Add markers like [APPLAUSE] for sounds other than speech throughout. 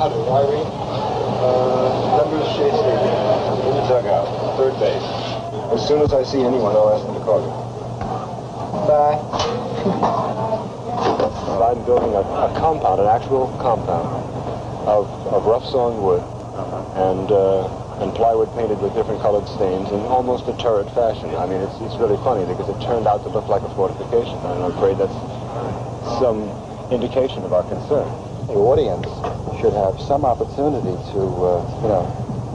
Irene? Uh, numbers Shea Stadium. In the dugout. Third base. As soon as I see anyone, I'll ask them to call you. Bye. I'm building a, a compound, an actual compound of, of rough sawn wood and uh, and plywood painted with different colored stains in almost a turret fashion. I mean, it's, it's really funny because it turned out to look like a fortification, and I'm afraid that's some indication of our concern. The audience should have some opportunity to, uh, you know,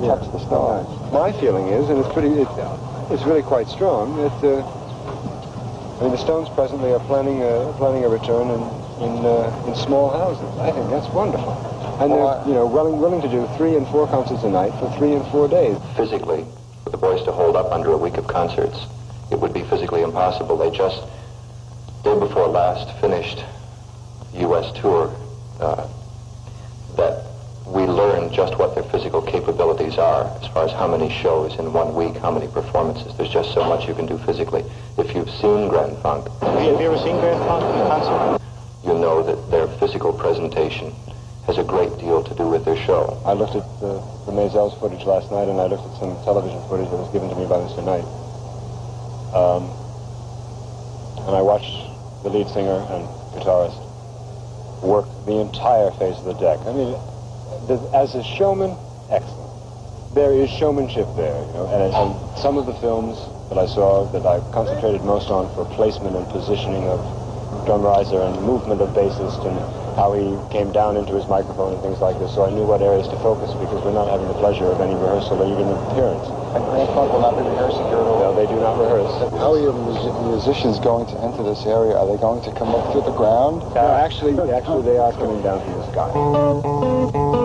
touch the stars. My feeling is, and it's pretty, it, it's really quite strong, that uh, I mean, the Stones presently are planning a, planning a return in in, uh, in small houses. I think that's wonderful. And they're, you know, willing, willing to do three and four concerts a night for three and four days. Physically, for the boys to hold up under a week of concerts, it would be physically impossible. They just, day before last, finished the U.S. tour uh, we learned just what their physical capabilities are as far as how many shows in one week, how many performances. There's just so much you can do physically. If you've seen Grand Funk, Have you ever seen Grand Funk in concert? you know that their physical presentation has a great deal to do with their show. I looked at the, the Maysles footage last night, and I looked at some television footage that was given to me by Mr. Knight. Um, and I watched the lead singer and guitarist work the entire face of the deck. I mean, the, as a showman, excellent. There is showmanship there, you know, and, and some of the films that I saw that I concentrated most on for placement and positioning of drum riser and movement of bassist and how he came down into his microphone and things like this, so I knew what areas to focus because we're not having the pleasure of any rehearsal or even appearance. And Grand Funk will not be rehearsing here at all. No, they do not rehearse. How are your mus- musicians going to enter this area? Are they going to come up through the ground? Uh, actually, actually, they are coming down from the sky.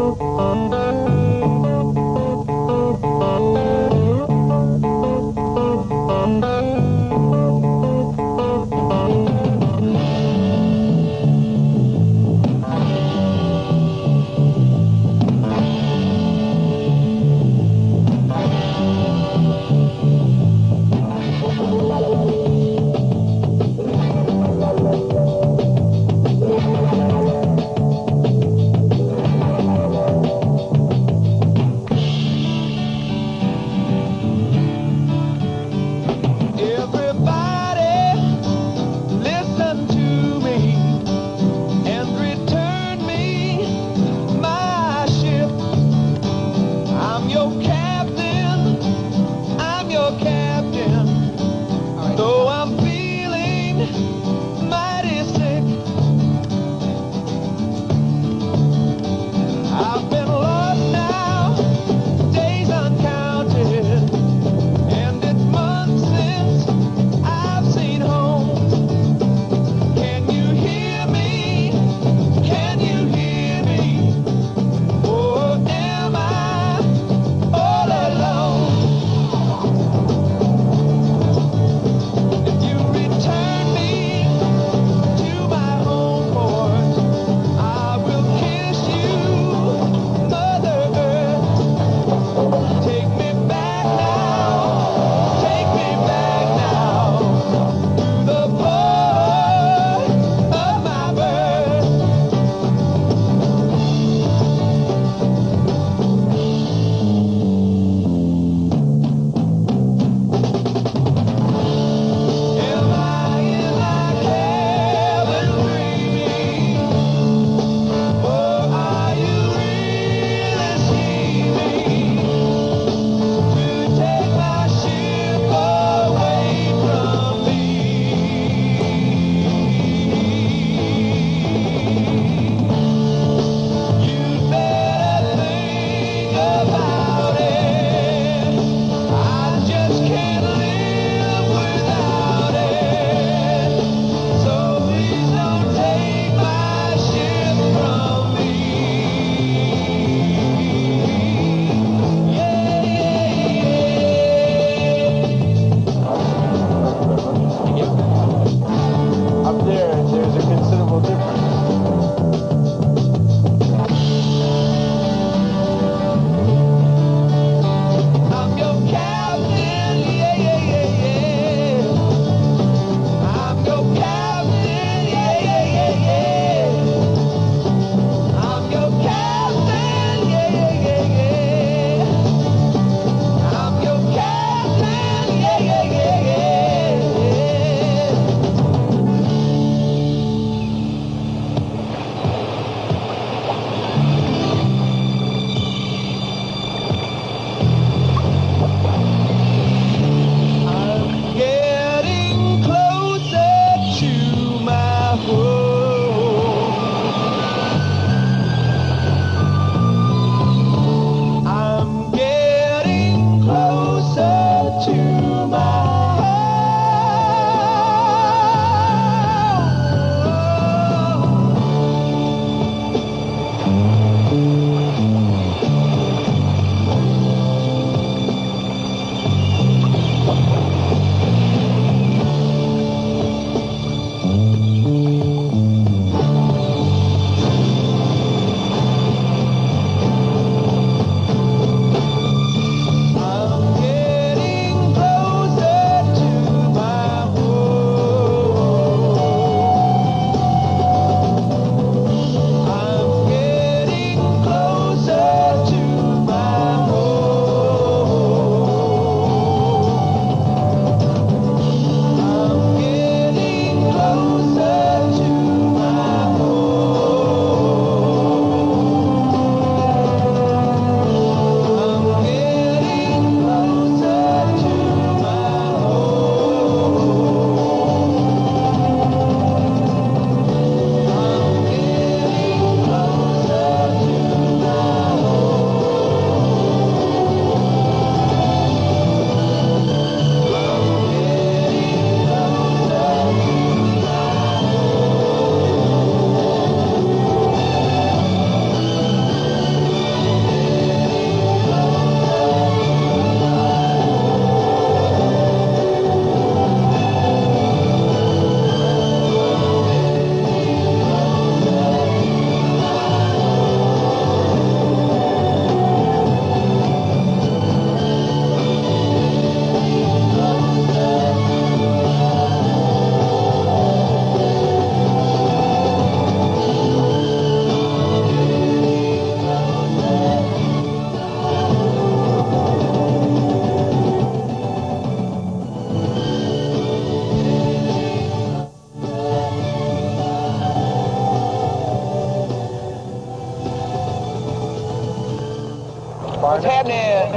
What's happening?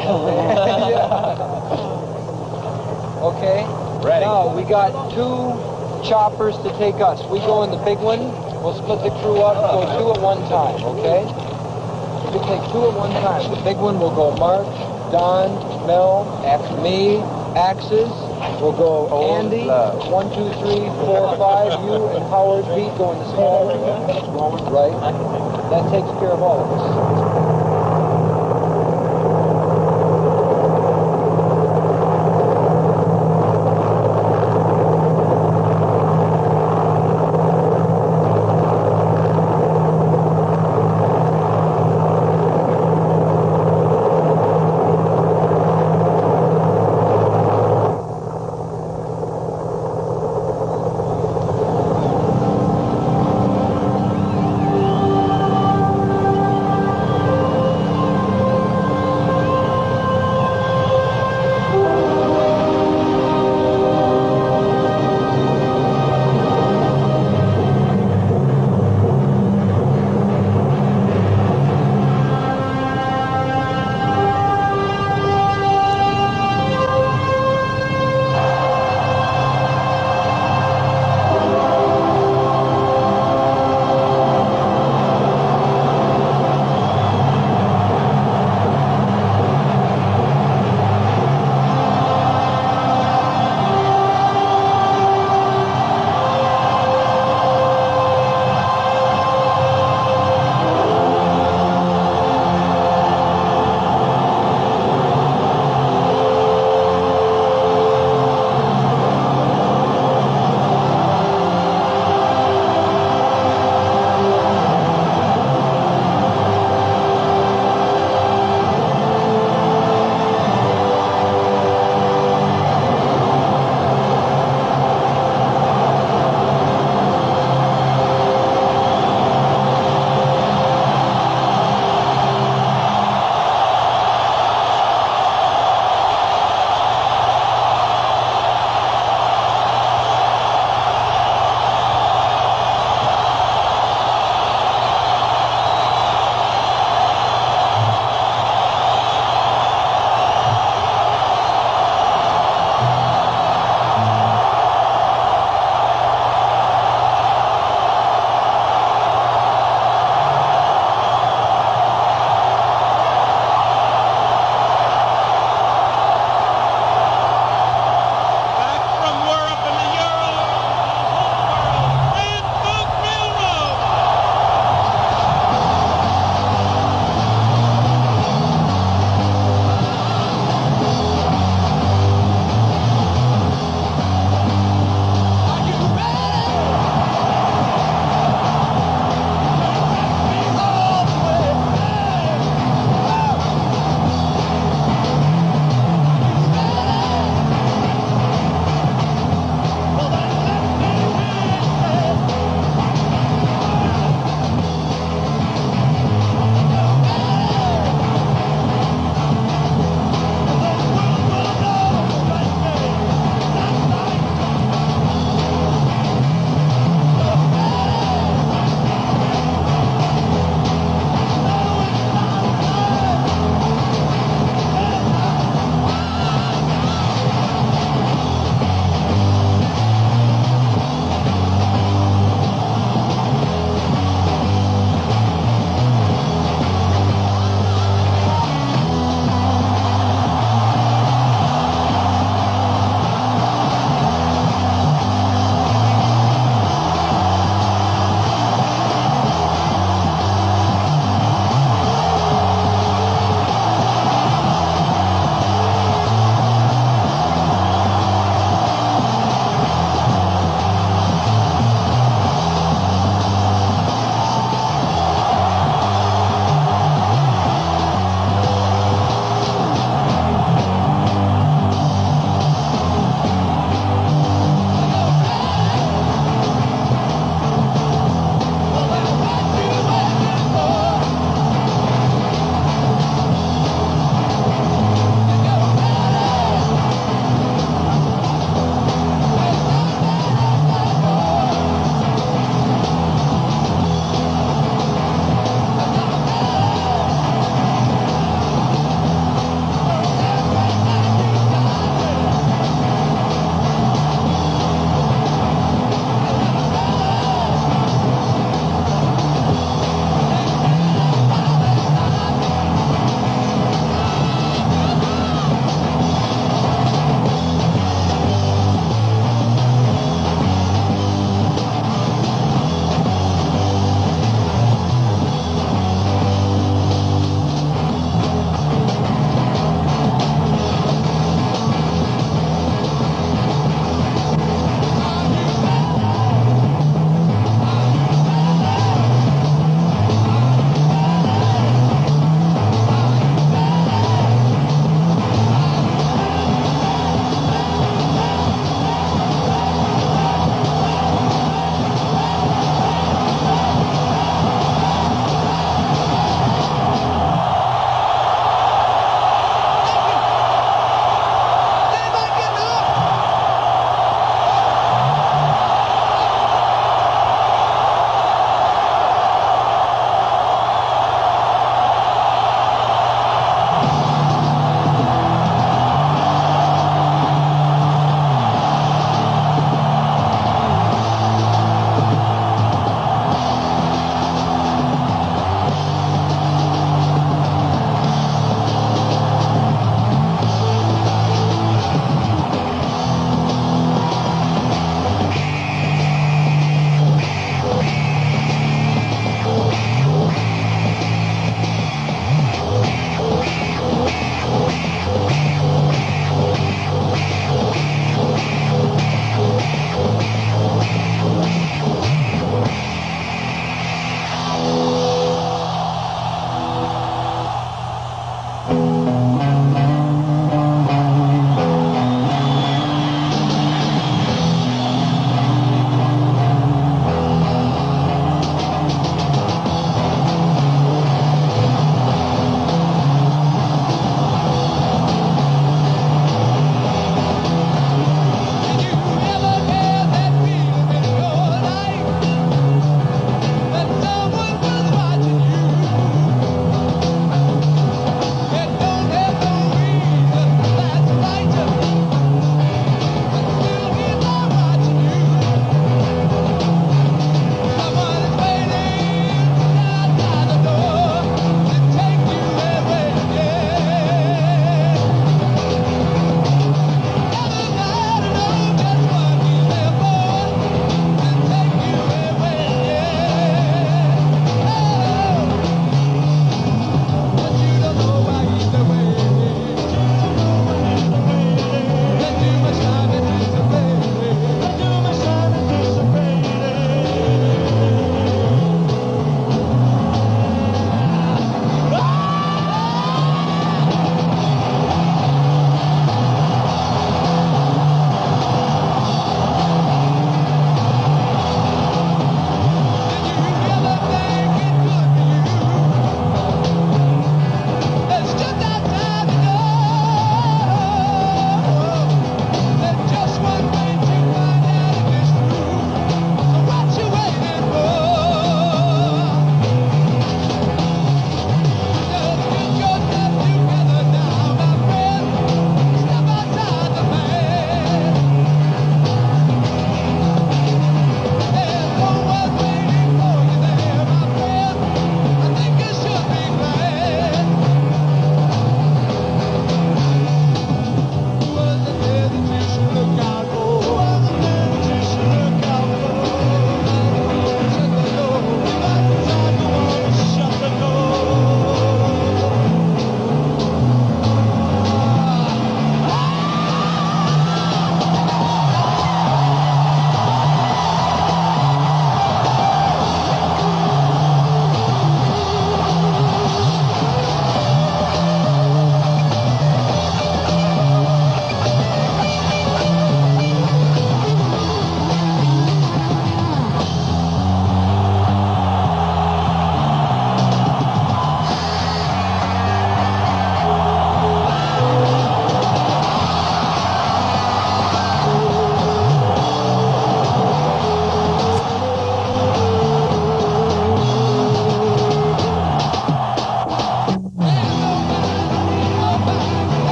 [LAUGHS] Okay? Ready. Now, we got two choppers to take us. We go in the big one, we'll split the crew up, go two at one time, okay? We take two at one time. The big one will go Mark, Don, Mel, after me, Axes. We'll go Andy, one, two, three, four, five. You and Howard Pete go in the small one. Right? That takes care of all of us.